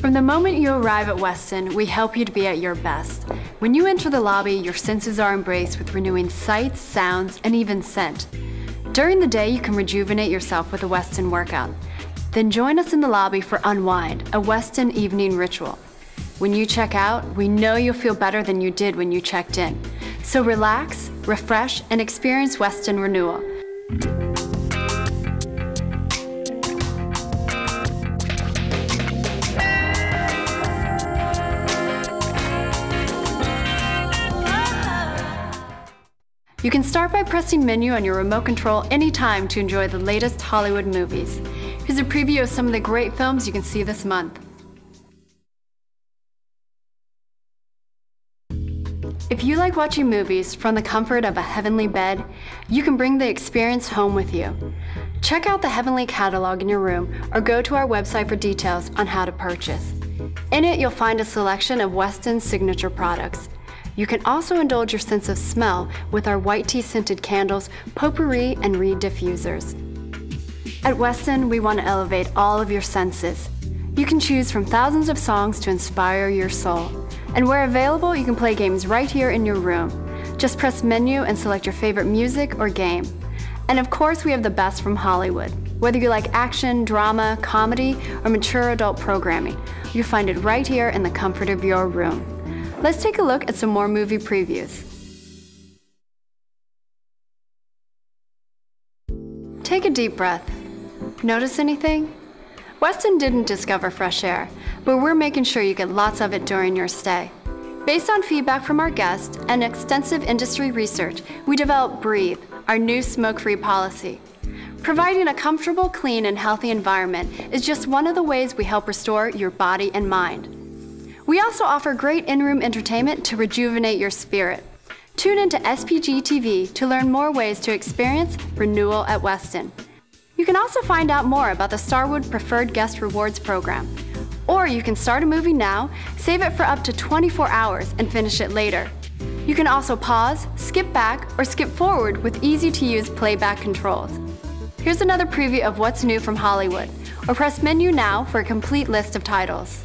From the moment you arrive at Westin, we help you to be at your best. When you enter the lobby, your senses are embraced with renewing sights, sounds, and even scent. During the day, you can rejuvenate yourself with a Westin workout. Then join us in the lobby for Unwind, a Westin evening ritual. When you check out, we know you'll feel better than you did when you checked in. So relax, refresh, and experience Westin Renewal. You can start by pressing menu on your remote control anytime to enjoy the latest Hollywood movies. Here's a preview of some of the great films you can see this month. If you like watching movies from the comfort of a heavenly bed, you can bring the experience home with you. Check out the Heavenly catalog in your room or go to our website for details on how to purchase. In it, you'll find a selection of Westin's signature products. You can also indulge your sense of smell with our white tea scented candles, potpourri, and reed diffusers. At Westin, we want to elevate all of your senses. You can choose from thousands of songs to inspire your soul. And where available, you can play games right here in your room. Just press menu and select your favorite music or game. And of course, we have the best from Hollywood. Whether you like action, drama, comedy, or mature adult programming, you'll find it right here in the comfort of your room. Let's take a look at some more movie previews. Take a deep breath. Notice anything? Westin didn't discover fresh air, but we're making sure you get lots of it during your stay. Based on feedback from our guests and extensive industry research, we developed Breathe, our new smoke-free policy. Providing a comfortable, clean, and healthy environment is just one of the ways we help restore your body and mind. We also offer great in-room entertainment to rejuvenate your spirit. Tune into SPG TV to learn more ways to experience renewal at Westin. You can also find out more about the Starwood Preferred Guest Rewards program. Or you can start a movie now, save it for up to 24 hours, and finish it later. You can also pause, skip back, or skip forward with easy-to-use playback controls. Here's another preview of what's new from Hollywood, or press menu now for a complete list of titles.